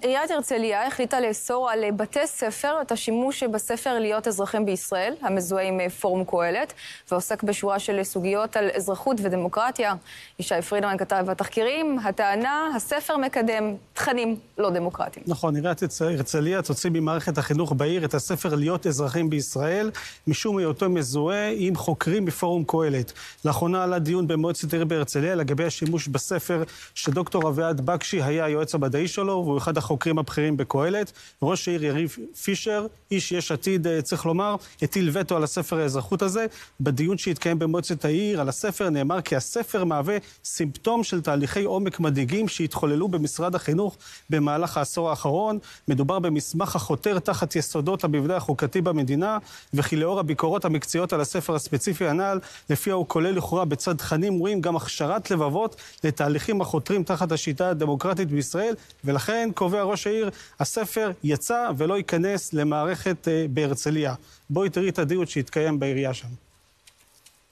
עיריית הרצליה החליטה לאסור על בתי ספר את השימוש בספר להיות אזרחים בישראל, המזוהה עם פורום קהלת, ועוסק בשורה של סוגיות על אזרחות ודמוקרטיה. ישי פרידמן כתב בתחקירים, הטענה, הספר מקדם תכנים לא דמוקרטיים. נכון, עיריית הרצליה תוציא ממערכת החינוך בעיר את הספר להיות אזרחים בישראל, משום היותו מזוהה עם חוקרים מפורום קהלת. לאחרונה עלה דיון במועצת העיר בהרצליה לגבי השימוש בספר שדוקטור אביעד בקשי היה היועץ המדעי שלו, והוא אחד החוקרים הבכירים בקהלת. ראש העיר יריב פישר, איש יש עתיד, צריך לומר, הטיל וטו על הספר האזרחות הזה. בדיון שהתקיים במועצת העיר על הספר נאמר כי הספר מהווה סימפטום של תהליכי עומק מדאיגים שהתחוללו במשרד החינוך במהלך העשור האחרון. מדובר במסמך החותר תחת יסודות המבנה החוקתי במדינה, וכי לאור הביקורות המקצועיות על הספר הספציפי הנ"ל, לפיה הוא כולל לכאורה בצד תכנים רואים גם הכשרת לבבות לתהליכים החותרים תחת השיטה הדמוקרטית בישראל, ולכן קובע ראש העיר, הספר יצא ולא ייכנס למערכת uh, בהרצליה. בואי תראי את הדיון שהתקיים בעירייה שם.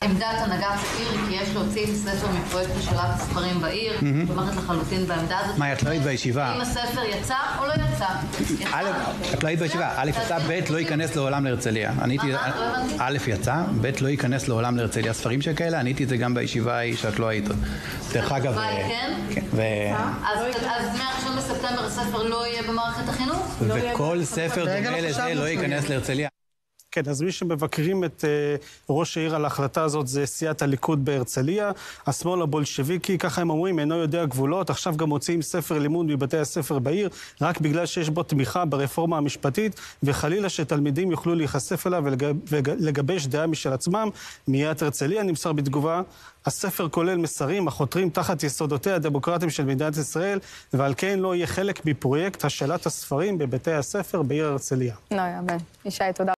עמדת הנהגת העיר היא כי יש להוציא את הספר מפרויקט השאלת הספרים בעיר, תומכת לחלוטין בעמדה הזאת. מה, את לא היית בישיבה? אם הספר יצא או לא יצא. א', את לא היית בישיבה, א' יצא, ב' לא ייכנס לעולם להרצליה. עניתי, א' יצא, ב' לא ייכנס לעולם להרצליה. ספרים שכאלה, עניתי את זה גם בישיבה ההיא שאת לא היית. דרך אגב... כן? אז מ-1 בספטמבר הספר לא יהיה במערכת החינוך? וכל ספר דומה לזה לא ייכנס להרצליה. כן, אז מי שמבקרים את uh, ראש העיר על ההחלטה הזאת זה סיעת הליכוד בהרצליה. השמאל הבולשביקי, ככה הם אומרים, אינו יודע גבולות. עכשיו גם מוציאים ספר לימוד מבתי הספר בעיר, רק בגלל שיש בו תמיכה ברפורמה המשפטית, וחלילה שתלמידים יוכלו להיחשף אליו ולגב, ולגבש דעה משל עצמם. מעיריית הרצליה נמסר בתגובה, הספר כולל מסרים החותרים תחת יסודותיה הדמוקרטיים של מדינת ישראל, ועל כן לא יהיה חלק מפרויקט השאלת הספרים בבתי הספר בעיר הרצליה. לא יאמן. ישי, תודה.